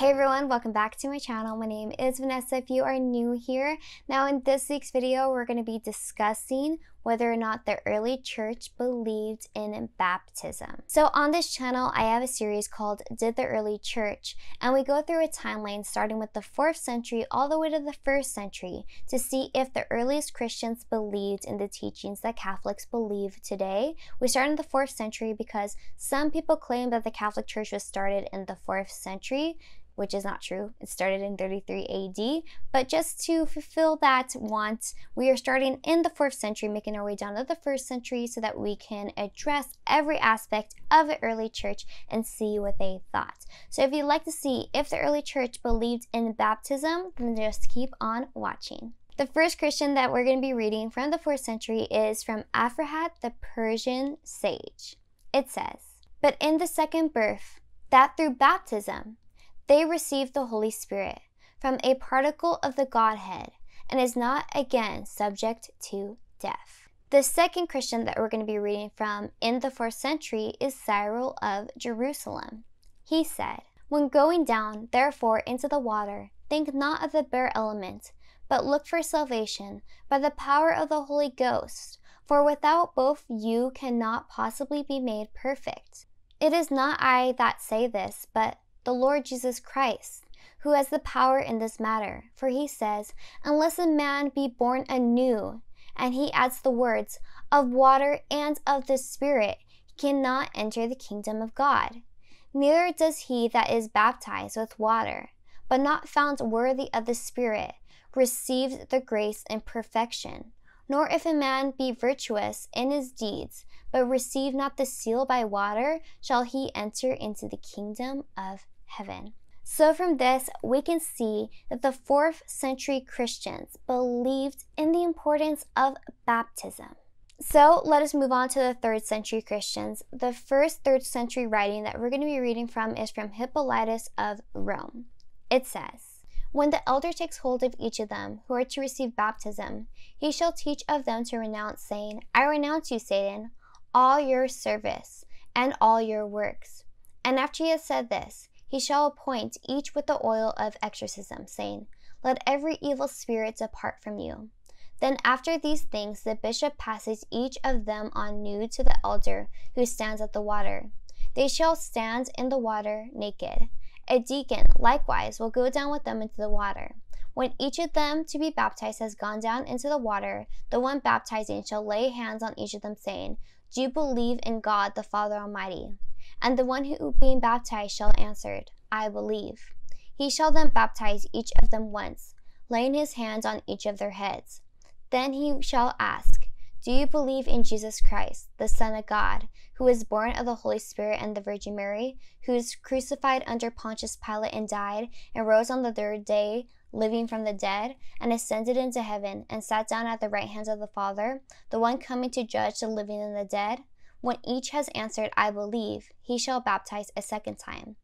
Hey everyone, welcome back to my channel. My name is Vanessa if you are new here. Now in this week's video, we're going to be discussing whether or not the early church believed in baptism. So on this channel, I have a series called Did the Early Church? And we go through a timeline starting with the 4th century all the way to the 1st century to see if the earliest Christians believed in the teachings that Catholics believe today. We start in the 4th century because some people claim that the Catholic Church was started in the 4th century which is not true. It started in 33 AD. But just to fulfill that want, we are starting in the 4th century, making our way down to the 1st century so that we can address every aspect of the early church and see what they thought. So if you'd like to see if the early church believed in baptism, then just keep on watching. The first Christian that we're going to be reading from the 4th century is from Aphrahat the Persian sage. It says, But in the second birth, that through baptism they receive the Holy Spirit from a particle of the Godhead and is not again subject to death. The second Christian that we're going to be reading from in the fourth century is Cyril of Jerusalem. He said, When going down, therefore, into the water, think not of the bare element, but look for salvation by the power of the Holy Ghost, for without both you cannot possibly be made perfect. It is not I that say this, but the Lord Jesus Christ, who has the power in this matter. For he says, Unless a man be born anew, and he adds the words, of water and of the Spirit, cannot enter the kingdom of God. Neither does he that is baptized with water, but not found worthy of the Spirit, receive the grace and perfection. Nor if a man be virtuous in his deeds, but receive not the seal by water, shall he enter into the kingdom of heaven. So, from this, we can see that the fourth century Christians believed in the importance of baptism. So, let us move on to the third century Christians. The first third century writing that we're going to be reading from is from Hippolytus of Rome. It says, When the elder takes hold of each of them who are to receive baptism, he shall teach of them to renounce, saying, I renounce you, Satan, all your service and all your works. And after he has said this, he shall appoint each with the oil of exorcism, saying, Let every evil spirit depart from you. Then after these things, the bishop passes each of them on new to the elder who stands at the water. They shall stand in the water naked. A deacon likewise will go down with them into the water. When each of them to be baptized has gone down into the water, the one baptizing shall lay hands on each of them, saying, Do you believe in God the Father Almighty? And the one who being baptized shall answer, I believe. He shall then baptize each of them once, laying his hands on each of their heads. Then he shall ask, Do you believe in Jesus Christ, the Son of God, who was born of the Holy Spirit and the Virgin Mary, who was crucified under Pontius Pilate and died, and rose on the third day, living from the dead, and ascended into heaven, and sat down at the right hand of the Father, the one coming to judge the living and the dead? When each has answered, I believe, he shall baptize a second time.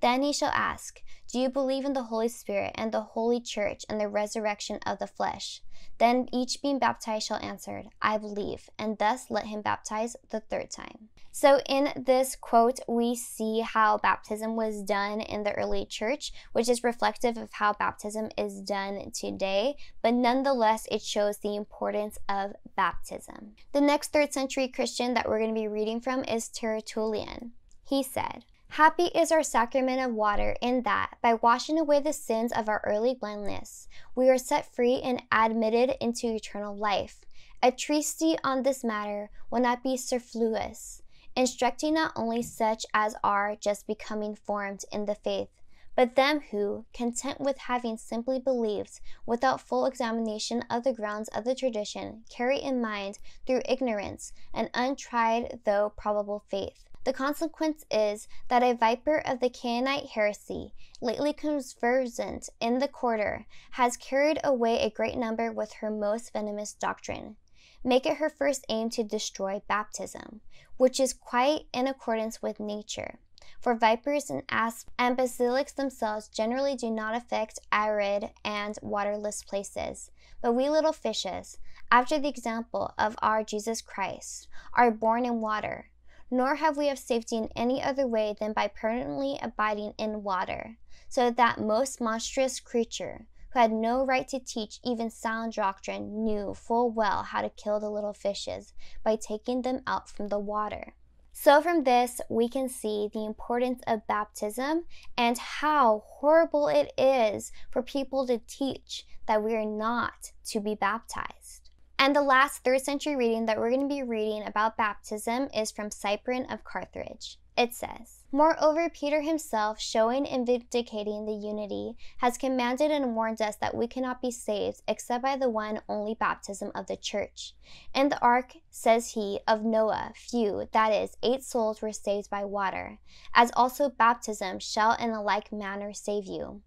Then he shall ask, Do you believe in the Holy Spirit and the Holy Church and the resurrection of the flesh? Then each being baptized shall answer, I believe, and thus let him baptize the third time. So, in this quote, we see how baptism was done in the early church, which is reflective of how baptism is done today, but nonetheless, it shows the importance of baptism. The next third century Christian that we're going to be reading from is Tertullian. He said, Happy is our sacrament of water in that, by washing away the sins of our early blindness, we are set free and admitted into eternal life. A treatise on this matter will not be superfluous, instructing not only such as are just becoming formed in the faith, but them who, content with having simply believed, without full examination of the grounds of the tradition, carry in mind, through ignorance, an untried though probable faith the consequence is that a viper of the Cainite heresy, lately conversant in the quarter, has carried away a great number with her most venomous doctrine. Make it her first aim to destroy baptism, which is quite in accordance with nature. For vipers and asps and basilisks themselves generally do not affect arid and waterless places, but we little fishes, after the example of our Jesus Christ, are born in water nor have we of safety in any other way than by permanently abiding in water, so that most monstrous creature, who had no right to teach even sound doctrine, knew full well how to kill the little fishes by taking them out from the water. So, from this, we can see the importance of baptism and how horrible it is for people to teach that we are not to be baptized. And the last third century reading that we're going to be reading about baptism is from Cyprian of Carthage. It says, Moreover, Peter himself, showing and vindicating the unity, has commanded and warned us that we cannot be saved except by the one only baptism of the church. In the ark, says he, of Noah, few, that is, eight souls were saved by water, as also baptism shall in a like manner save you.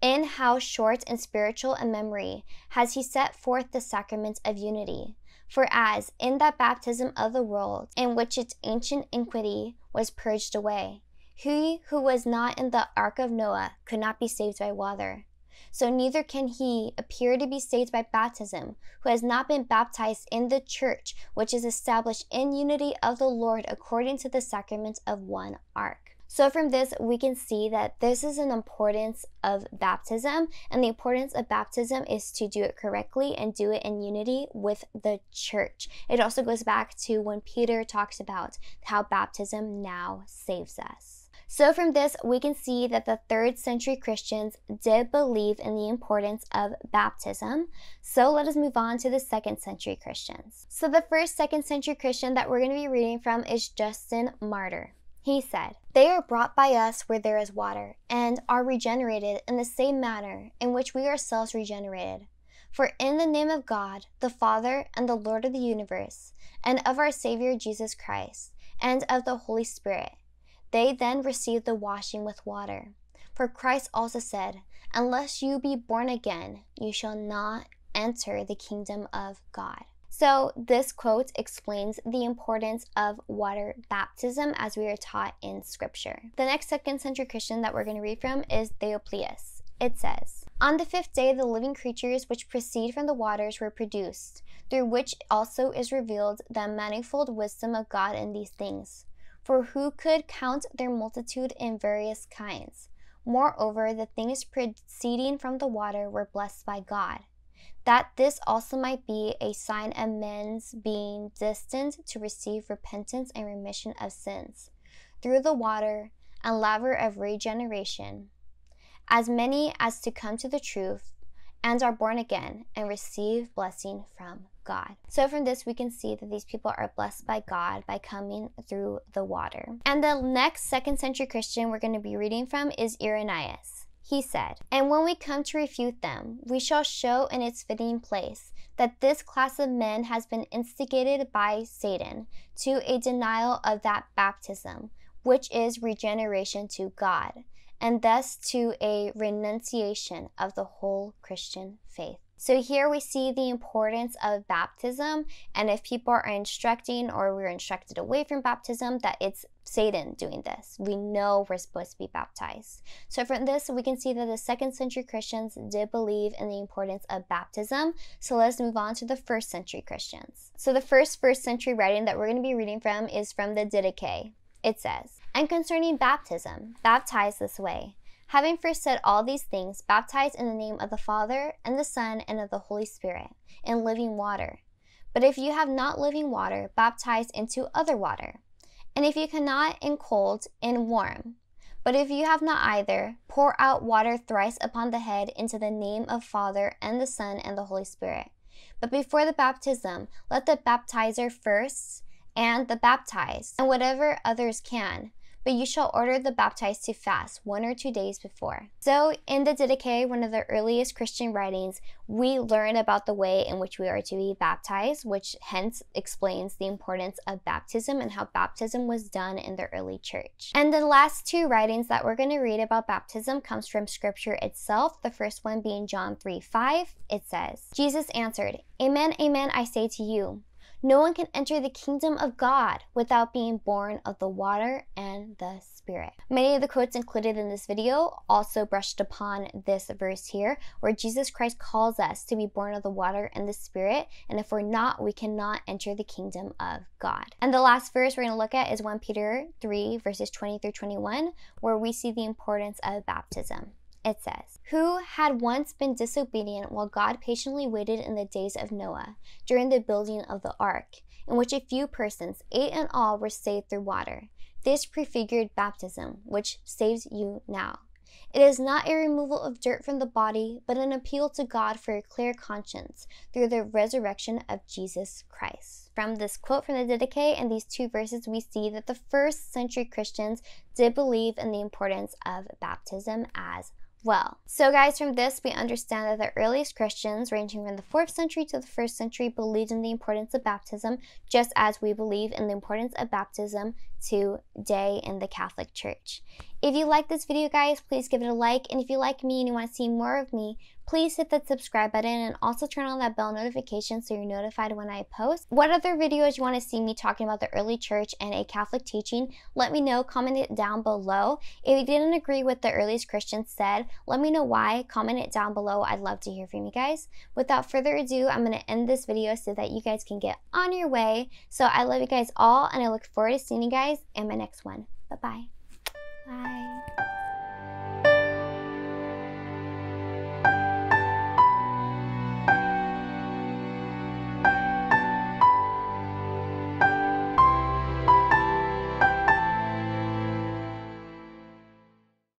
In how short and spiritual a memory has he set forth the sacrament of unity for as in that baptism of the world, in which its ancient iniquity was purged away, he who was not in the ark of Noah could not be saved by water. So neither can he appear to be saved by baptism, who has not been baptized in the church, which is established in unity of the Lord according to the sacrament of one ark. So, from this, we can see that this is an importance of baptism, and the importance of baptism is to do it correctly and do it in unity with the church. It also goes back to when Peter talks about how baptism now saves us. So, from this, we can see that the third century Christians did believe in the importance of baptism. So, let us move on to the second century Christians. So, the first second century Christian that we're going to be reading from is Justin Martyr. He said, They are brought by us where there is water, and are regenerated in the same manner in which we ourselves regenerated. For in the name of God, the Father and the Lord of the universe, and of our Savior Jesus Christ, and of the Holy Spirit, they then received the washing with water. For Christ also said, Unless you be born again, you shall not enter the kingdom of God. So, this quote explains the importance of water baptism as we are taught in Scripture. The next second century Christian that we're going to read from is Theophilus. It says, On the fifth day, the living creatures which proceed from the waters were produced, through which also is revealed the manifold wisdom of God in these things. For who could count their multitude in various kinds? Moreover, the things proceeding from the water were blessed by God that this also might be a sign of men's being destined to receive repentance and remission of sins through the water and laver of regeneration, as many as to come to the truth and are born again and receive blessing from God. So, from this, we can see that these people are blessed by God by coming through the water. And the next second century Christian we're going to be reading from is Irenaeus. He said, And when we come to refute them, we shall show in its fitting place that this class of men has been instigated by Satan to a denial of that baptism, which is regeneration to God, and thus to a renunciation of the whole Christian faith. So here we see the importance of baptism, and if people are instructing or we're instructed away from baptism, that it's Satan doing this. We know we're supposed to be baptized. So from this, we can see that the second century Christians did believe in the importance of baptism. So let's move on to the first century Christians. So the first first century writing that we're going to be reading from is from the Didache. It says, And concerning baptism, baptize this way Having first said all these things, baptize in the name of the Father, and the Son, and of the Holy Spirit, in living water. But if you have not living water, baptize into other water. And if you cannot, in cold, in warm. But if you have not either, pour out water thrice upon the head into the name of Father, and the Son, and the Holy Spirit. But before the baptism, let the baptizer first, and the baptized, and whatever others can but you shall order the baptized to fast one or two days before. So, in the Didache, one of the earliest Christian writings, we learn about the way in which we are to be baptized, which hence explains the importance of baptism and how baptism was done in the early church. And the last two writings that we're going to read about baptism comes from scripture itself. The first one being John 3 5. It says, Jesus answered, Amen, amen, I say to you. No one can enter the kingdom of God without being born of the water and the Spirit. Many of the quotes included in this video also brushed upon this verse here, where Jesus Christ calls us to be born of the water and the Spirit, and if we're not, we cannot enter the kingdom of God. And the last verse we're going to look at is 1 Peter 3, verses 20 through 21, where we see the importance of baptism it says, Who had once been disobedient while God patiently waited in the days of Noah during the building of the ark, in which a few persons, eight in all, were saved through water. This prefigured baptism, which saves you now. It is not a removal of dirt from the body, but an appeal to God for a clear conscience through the resurrection of Jesus Christ. From this quote from the Didache and these two verses, we see that the first century Christians did believe in the importance of baptism as well. So, guys, from this, we understand that the earliest Christians, ranging from the 4th century to the 1st century, believed in the importance of baptism, just as we believe in the importance of baptism today in the Catholic Church. If you like this video, guys, please give it a like. And if you like me and you want to see more of me, please hit that subscribe button and also turn on that bell notification so you're notified when I post. What other videos you want to see me talking about the early church and a Catholic teaching, let me know, comment it down below. If you didn't agree with the earliest Christians said, let me know why, comment it down below. I'd love to hear from you guys. Without further ado, I'm going to end this video so that you guys can get on your way. So I love you guys all and I look forward to seeing you guys guys in my next one. Bye-bye. Bye.